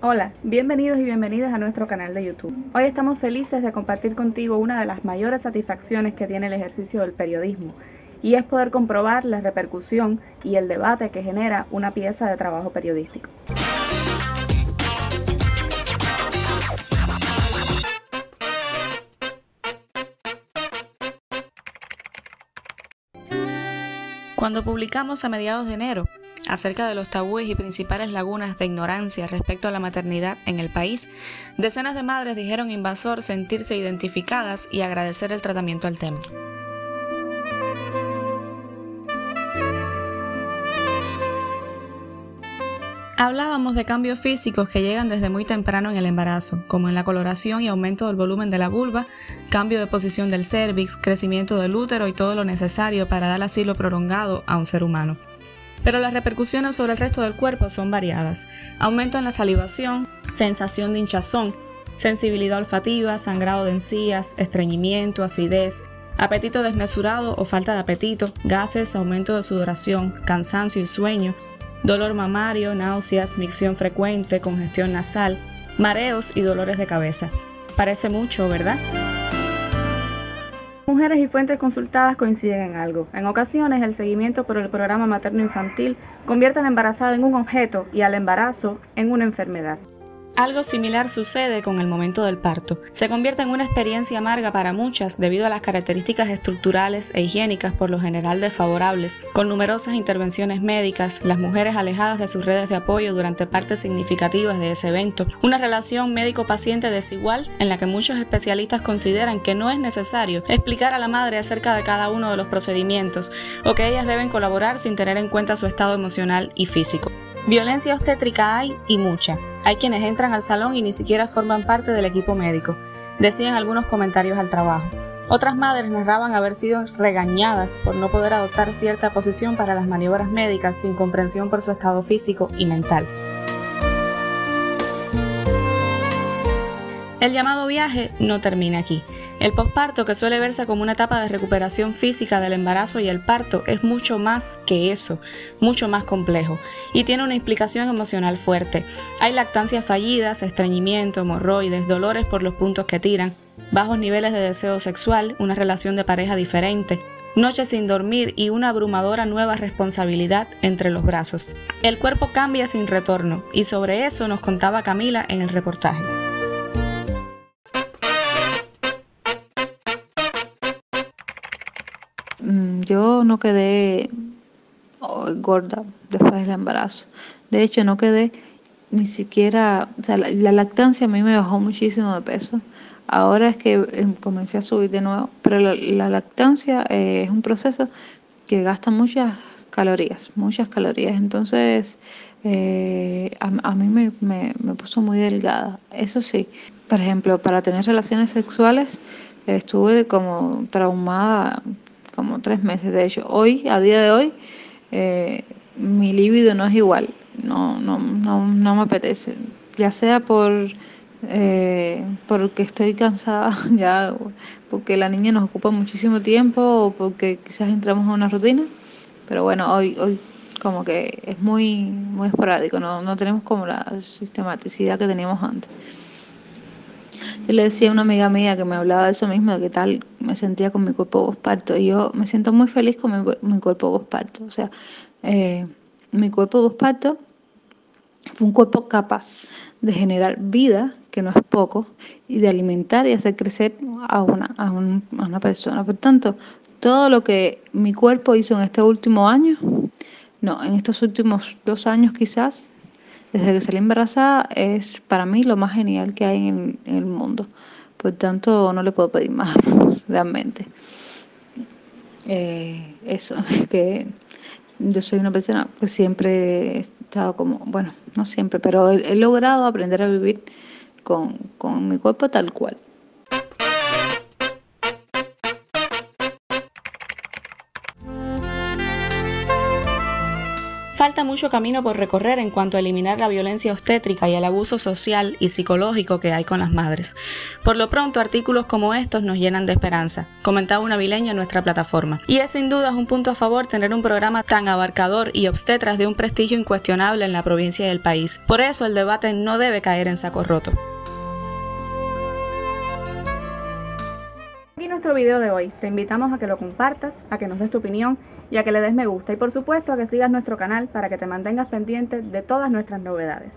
Hola, bienvenidos y bienvenidas a nuestro canal de YouTube. Hoy estamos felices de compartir contigo una de las mayores satisfacciones que tiene el ejercicio del periodismo, y es poder comprobar la repercusión y el debate que genera una pieza de trabajo periodístico. Cuando publicamos a mediados de enero acerca de los tabúes y principales lagunas de ignorancia respecto a la maternidad en el país, decenas de madres dijeron invasor sentirse identificadas y agradecer el tratamiento al tema. Hablábamos de cambios físicos que llegan desde muy temprano en el embarazo, como en la coloración y aumento del volumen de la vulva, cambio de posición del cervix, crecimiento del útero y todo lo necesario para dar asilo prolongado a un ser humano. Pero las repercusiones sobre el resto del cuerpo son variadas. Aumento en la salivación, sensación de hinchazón, sensibilidad olfativa, sangrado de encías, estreñimiento, acidez, apetito desmesurado o falta de apetito, gases, aumento de sudoración, cansancio y sueño, dolor mamario, náuseas, micción frecuente, congestión nasal, mareos y dolores de cabeza. Parece mucho, ¿verdad? Mujeres y fuentes consultadas coinciden en algo. En ocasiones, el seguimiento por el programa materno-infantil convierte al embarazado en un objeto y al embarazo en una enfermedad. Algo similar sucede con el momento del parto. Se convierte en una experiencia amarga para muchas debido a las características estructurales e higiénicas por lo general desfavorables, con numerosas intervenciones médicas, las mujeres alejadas de sus redes de apoyo durante partes significativas de ese evento, una relación médico-paciente desigual en la que muchos especialistas consideran que no es necesario explicar a la madre acerca de cada uno de los procedimientos o que ellas deben colaborar sin tener en cuenta su estado emocional y físico. Violencia obstétrica hay y mucha. Hay quienes entran al salón y ni siquiera forman parte del equipo médico, decían algunos comentarios al trabajo. Otras madres narraban haber sido regañadas por no poder adoptar cierta posición para las maniobras médicas sin comprensión por su estado físico y mental. El llamado viaje no termina aquí. El posparto, que suele verse como una etapa de recuperación física del embarazo y el parto, es mucho más que eso, mucho más complejo, y tiene una implicación emocional fuerte. Hay lactancias fallidas, estreñimiento, hemorroides, dolores por los puntos que tiran, bajos niveles de deseo sexual, una relación de pareja diferente, noches sin dormir y una abrumadora nueva responsabilidad entre los brazos. El cuerpo cambia sin retorno, y sobre eso nos contaba Camila en el reportaje. Yo no quedé oh, gorda después del embarazo. De hecho, no quedé ni siquiera, o sea, la, lactancia a mí me bajó muchísimo de peso. Ahora es que em, comencé a subir de nuevo, pero la, lactancia eh, es un proceso que gasta muchas calorías, muchas calorías. Entonces, eh, a, mí me, me, me puso muy delgada. Eso sí, por ejemplo, para tener relaciones sexuales estuve como traumada como tres meses. De hecho, hoy, a día de hoy, eh, mi líbido no es igual, no, no, no, no me apetece, ya sea por eh, porque estoy cansada ya, porque la niña nos ocupa muchísimo tiempo o porque quizás entramos en una rutina, pero bueno, hoy, hoy como que es muy, muy esporádico, no, no tenemos como la sistematicidad que teníamos antes. Yo le decía a una amiga mía que me hablaba de eso mismo, de qué tal me sentía con mi cuerpo posparto. Y yo me siento muy feliz con mi, cuerpo posparto. O sea, eh, mi cuerpo posparto fue un cuerpo capaz de generar vida, que no es poco, y de alimentar y hacer crecer a una, a, a una persona. Por tanto, todo lo que mi cuerpo hizo en este último año, no, en estos últimos dos años quizás, desde que salí embarazada es para mí lo más genial que hay en, el mundo. Por tanto, no le puedo pedir más, realmente. Eh, eso, que yo soy una persona que siempre he estado como, bueno, no siempre, pero he, logrado aprender a vivir con, con mi cuerpo tal cual. Falta mucho camino por recorrer en cuanto a eliminar la violencia obstétrica y el abuso social y psicológico que hay con las madres. Por lo pronto, artículos como estos nos llenan de esperanza, comentaba una vileña en nuestra plataforma. Y es sin duda un punto a favor tener un programa tan abarcador y obstetras de un prestigio incuestionable en la provincia y el país. Por eso el debate no debe caer en saco roto. Aquí nuestro video de hoy. Te invitamos a que lo compartas, a que nos des tu opinión y a que le des me gusta. Y por supuesto a que sigas nuestro canal para que te mantengas pendiente de todas nuestras novedades.